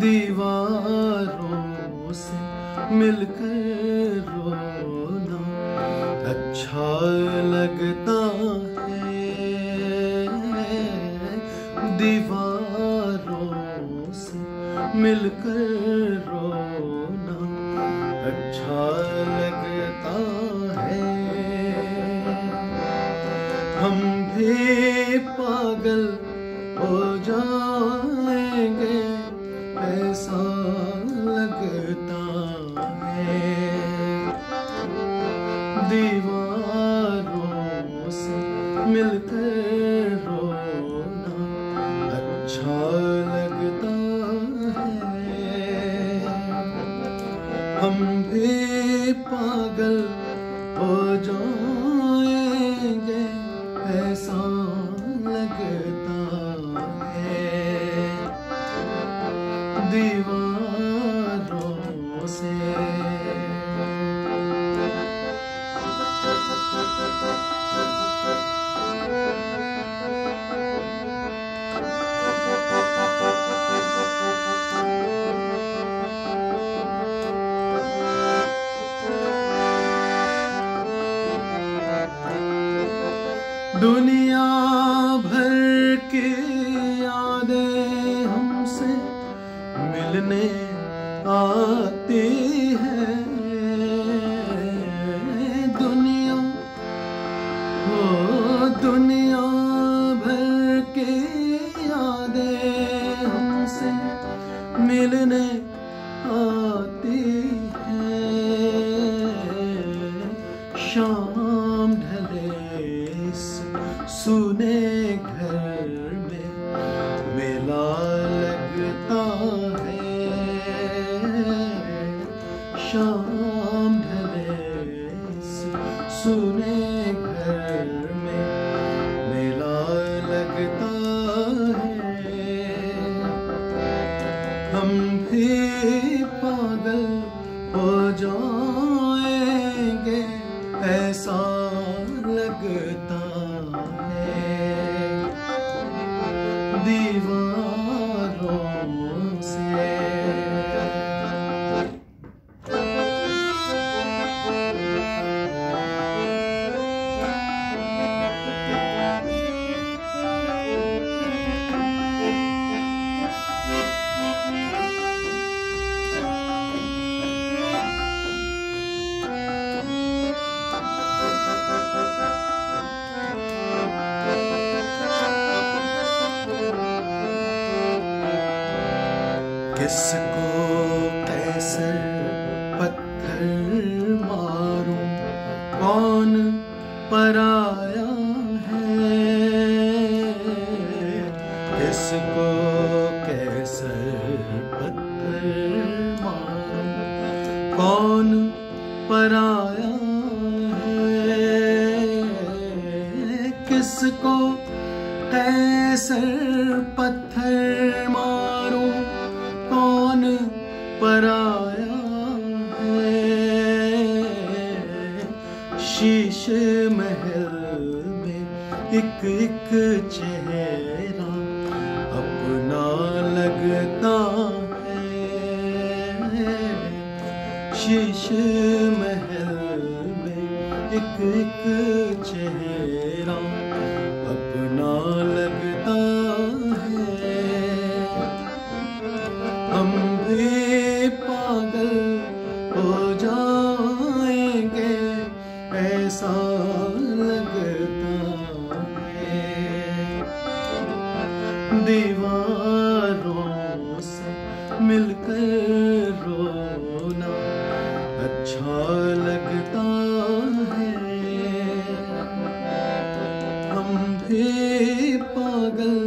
दीवारों से मिलकर अच्छा लगता मिलकर मिलकर रोना अच्छा लगता है। हम भी पागल हो जाएँगे ऐसा दुनिया भर के यादें हमसे मिलने आती है। दुनिया हो दुनिया भर के यादें हमसे मिलने आती है। शाम शाम ढले सुने घर में मेला लगता है हम भी पागल हो जाएँगे ऐसा लगता है दीवारों किसको कैसे पत्थर मारूं, कौन पराया है? किसको कैसे पत्थर मारूं, कौन पराया है? किसको कैसे पत्थर शीश महल में एक एक चेहरा अपना लगता है। शीश महल में एक एक चेहरा अपना लगता ऐसा लगता है। दीवारों से मिलकर रोना अच्छा लगता है। हम भी पागल